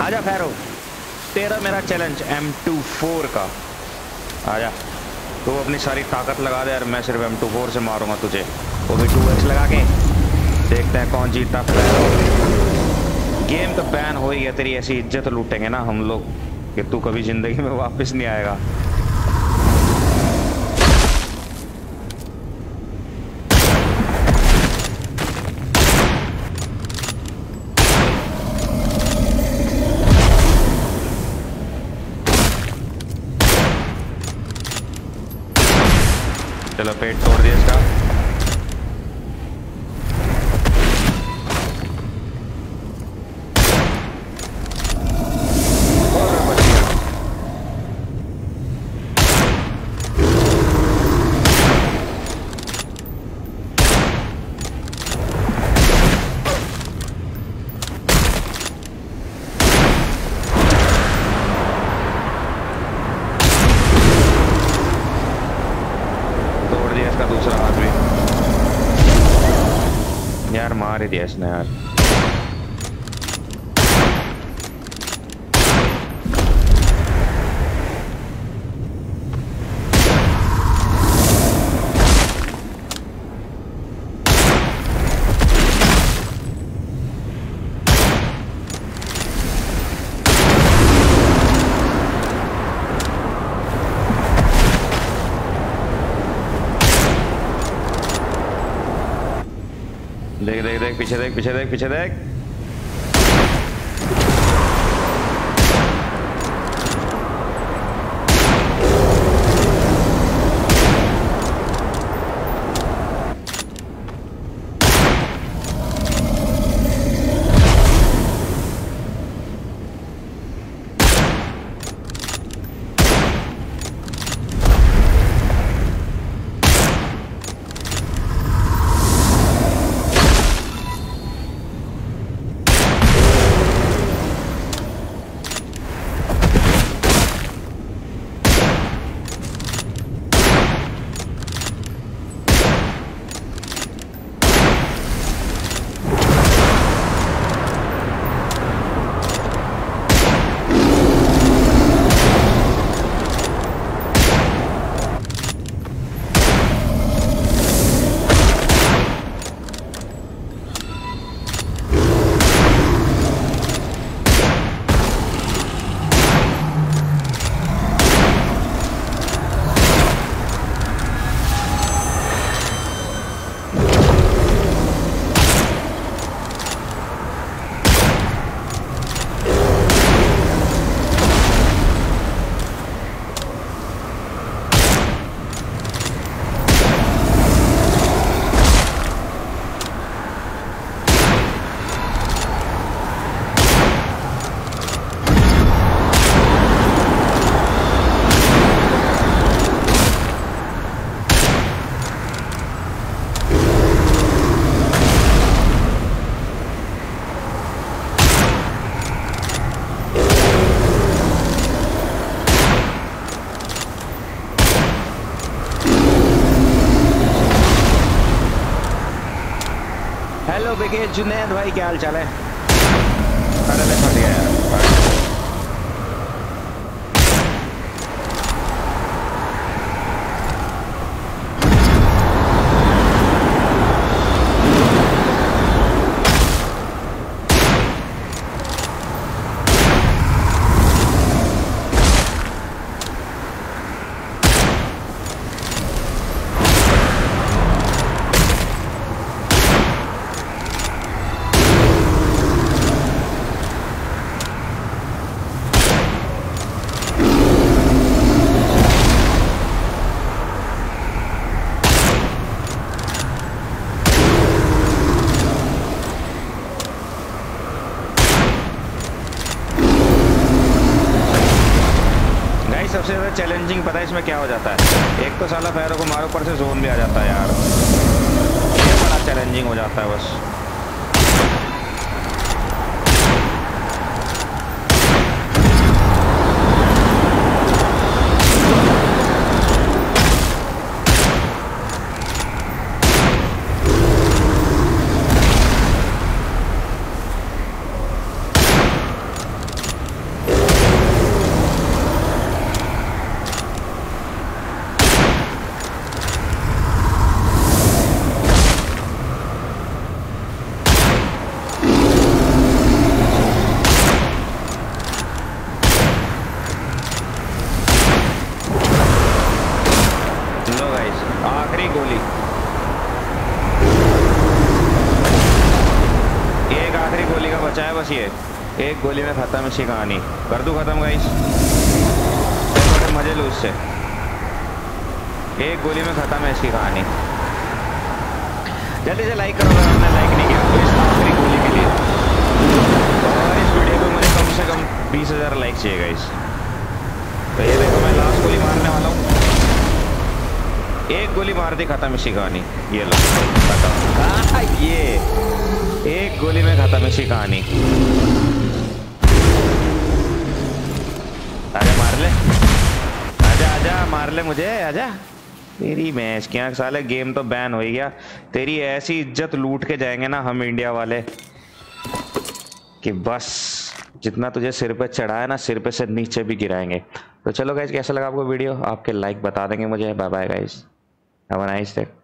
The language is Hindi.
आजा फैरो। तेरा मेरा चैलेंज एम टू फोर का। आजा। तू अपनी सारी ताकत लगा दे और मैं सिर्फ़ एम टू फोर से मारूँगा तुझे। वो भी टू एक्स लगा के। देखते हैं कौन जीतता फैरो। गेम तो बैन हो ही गया, तेरी ऐसी इज़्ज़त लूटेंगे ना हम लोग, कि तू कभी ज़िंदगी में वापस नहीं आएगा। चलो पेट तोड़ दिया इसका। यार मार ही दिया देख देख देख पीछे देख पीछे देख पीछे देख हेलो बेगे जुनैद भाई क्या हाल चाल है अरे मैं फट गया यार गाइस ज़्यादा चैलेंजिंग पता है इसमें क्या हो जाता है। एक तो साला पैरों को मारो पर से जोन भी आ जाता है यार। ये बड़ा चैलेंजिंग हो जाता है बस। एक गोली में खत्म इसकी कहानी। कर दू खत्म गाइस मज़े लो उससे एक गोली में खत्म है इसकी कहानी। जल्दी से लाइक करो अगर आपने लाइक नहीं किया तो इस आखिरी गोली के लिए। और इस वीडियो को मुझे कम से कम बीस हज़ार लाइक चाहिए गाइस तो ये देखो, मैं लास्ट गोली मारने वाला हूँ। एक गोली मार दी, खत्म इसी कहानी। ये लो खत्म ये। एक गोली में खत्म इसी कहानी। आजा मार ले। आजा आजा, मार ले मुझे, आजा। तेरी मैच क्या साले गेम तो बैन हो गया। तेरी ऐसी इज़्ज़त लूट के जाएँगे ना हम इंडिया वाले। कि बस, जितना तुझे सिर पे चढ़ा है ना, सिर पे से नीचे भी गिराएँगे। तो चलो गाइज़ कैसा लगा आपको वीडियो आपके लाइक बता देंगे मुझे। Bye bye guys have nice day